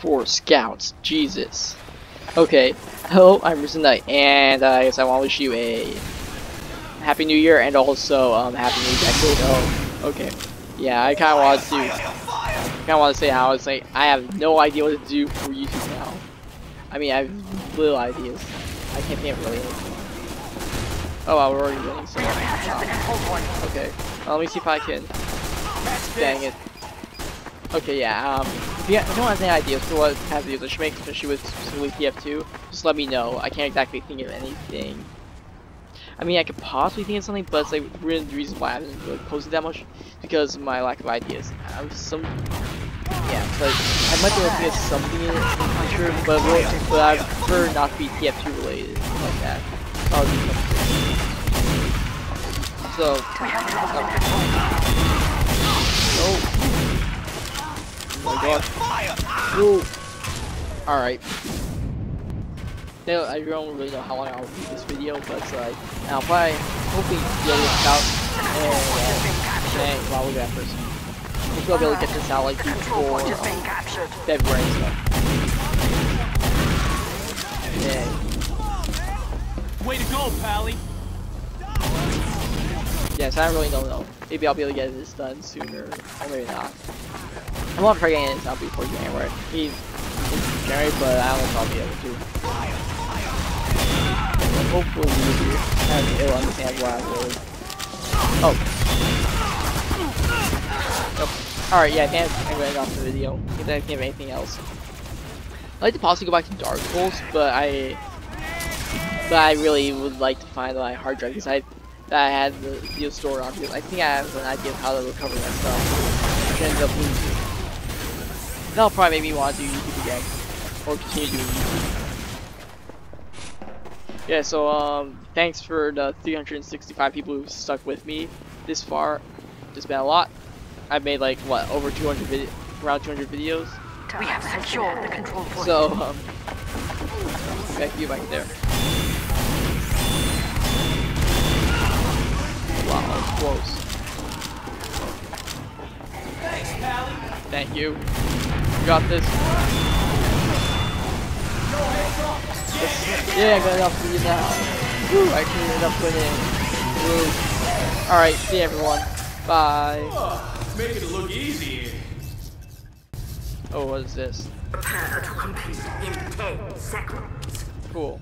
for scouts. Jesus. Okay. Hello, I'm Risen Knight, and I guess I want to wish you a Happy New Year and also um, Happy New Decade. Oh, okay. Yeah, I kind of want to. kind of want to say how it's like I have no idea what to do for YouTube now. I mean, I have little ideas. I can't think of really anything. Oh, wow, we're already getting some. Okay. Well, let me see if I can. Dang it. Okay, yeah, um, if you, if you have any ideas for what kind of videos I should make, especially with specifically TF2, just let me know. I can't exactly think of anything. I mean, I could possibly think of something, but it's like really the reason why I haven't really posted that much because of my lack of ideas. I have some, yeah, but I might be able to think of something in the future, but, but I prefer not to be TF2 related like that. So, oh. My god. Whoa. Alright. I don't really know how long I'll do this video, but uh, I'll probably hopefully be able to get out and uh, dang, wow, look at that person. Hopefully I'll be able to get this out like before um, February and stuff. Dang. Way to go, Pally! Yes, I really don't really know. Maybe I'll be able to get this done sooner, or maybe not. I want to try getting this out before January. He's in January, but I don't know I'll be able to. hopefully you have it'll understand why I'm really. Oh. Nope. Alright, yeah, I can't I'm going off the video. I can't think of anything else. I'd like to possibly go back to Dark Souls, but I but I really would like to find my hard drive because I that I had the video stored on I think I have an idea of how to recover that stuff. Which ended up losing. That'll probably make me want to do YouTube again. Or continue doing YouTube. Yeah, so um thanks for the 365 people who stuck with me this far. It's been a lot. I've made like what over 200 vid around 200 videos. We have secured the control point. So um back you back there. Wow, close. Thanks, Pally! Thank you. You got this. Yeah, I got enough for you now. Woo, I cleaned it up winning. Woo. Alright, see everyone. Bye. Oh, making it look easy. Oh, what is this? Prepare to complete in 10 seconds. Cool.